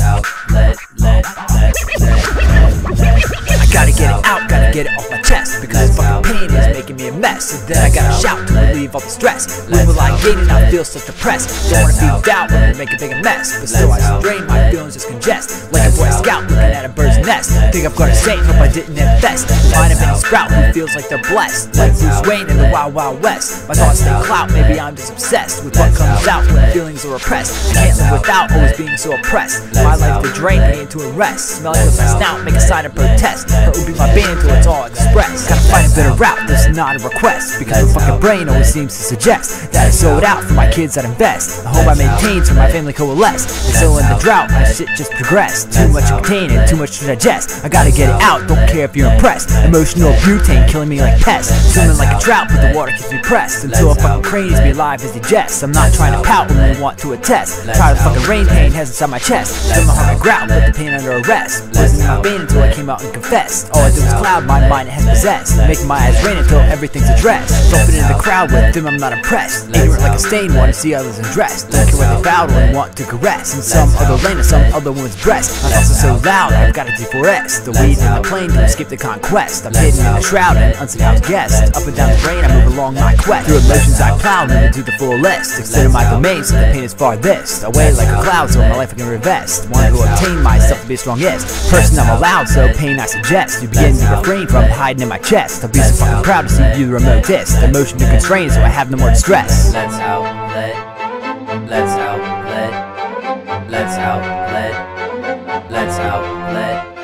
I gotta get it out, mess. And then I gotta shout to relieve all the stress. When will I gain it? I feel so depressed. Don't wanna feel doubt when we make a bigger mess. But still, I strain my feelings just congest. Like a boy scout looking at a bird's nest. Think I've got a saint, hope I didn't invest. Find a mini sprout who feels like they're blessed. Like Bruce Wayne in the Wild Wild West. My thoughts stay clout, maybe I'm just obsessed with what comes out when feelings are repressed. Can't live without always being so oppressed. My life to drain me into a rest. Smelling with my snout, make a sign of protest. It would be my bane until it's all expressed. Gotta find a better route, this is not a request. Because my fucking brain always seems to suggest that I sold out for my kids that invest. The hope I maintain so my family coalesce. It's still in the drought, my shit just progressed. Too much to contain and too much to digest. I gotta get it out, don't care if you're impressed. Emotional butane killing me like pests. Swimming like a trout, but the water keeps me pressed. Until a fucking crane is me alive as jests. I'm not trying to pout when they want to attest. Tired of fucking rain pain has inside my chest. Feel my heart grout, put the pain under arrest. Wasn't my vein until I came out and confessed. All I do is cloud my mind has possessed. Making my eyes rain until everything's addressed. Don't fit the crowd with them, I'm not impressed. Ignorant like a stain, want to see others undressed. Don't care what they fouled or want to caress. In some other lane or some other woman's breast. Thoughts are so loud, I've got a D4S. The weed in the plane to escape the conquest. I'm hidden in the shroud and unsurrounded guest. Up and down the brain, I move along my quest. Through emotions I plow, moving to the fullest. Extending my domain so the pain is farthest. Away like a cloud, so my life I can revest. Want to obtain myself to be strongest person I'm allowed, so pain I suggest. You begin to refrain from hiding in my chest. I'll be so fucking proud to see you the remotest. Emotion to constrain, so I have no more distress. Let's outlet. Let's outlet. Let's outlet. Let's outlet.